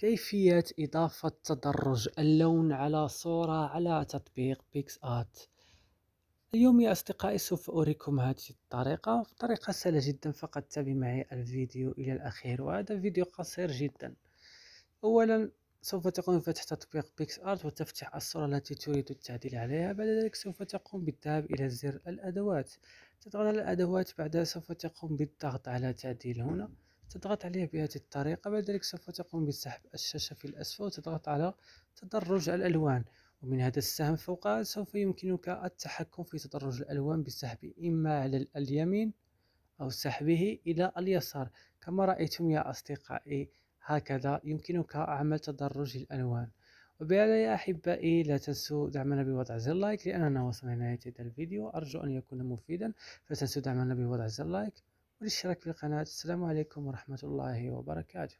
كيفية إضافة تدرج اللون على صورة على تطبيق بيكس آرت؟ اليوم يا أصدقائي سوف أريكم هذه الطريقة طريقة سهلة جدا فقط تابع معي الفيديو إلى الأخير وهذا فيديو قصير جدا. أولا سوف تقوم بفتح تطبيق بيكس آرت وتفتح الصورة التي تريد التعديل عليها. بعد ذلك سوف تقوم بالذهاب إلى زر الأدوات. تضغط على الأدوات بعدها سوف تقوم بالضغط على تعديل هنا. تضغط عليه بهذه الطريقة بعد ذلك سوف تقوم بسحب الشاشة في الأسفل وتضغط على تدرج الألوان. ومن هذا السهم فوق سوف يمكنك التحكم في تدرج الألوان بسحبه إما على اليمين أو سحبه إلى اليسار. كما رأيتم يا أصدقائي هكذا يمكنك عمل تدرج الألوان. وبهذا يا أحبائي لا تنسوا دعمنا بوضع زر لايك لأننا وصلنا لنهاية هذا الفيديو. أرجو أن يكون مفيدا فلا تنسوا دعمنا بوضع زر لايك. والاشتراك في القناة. السلام عليكم ورحمة الله وبركاته.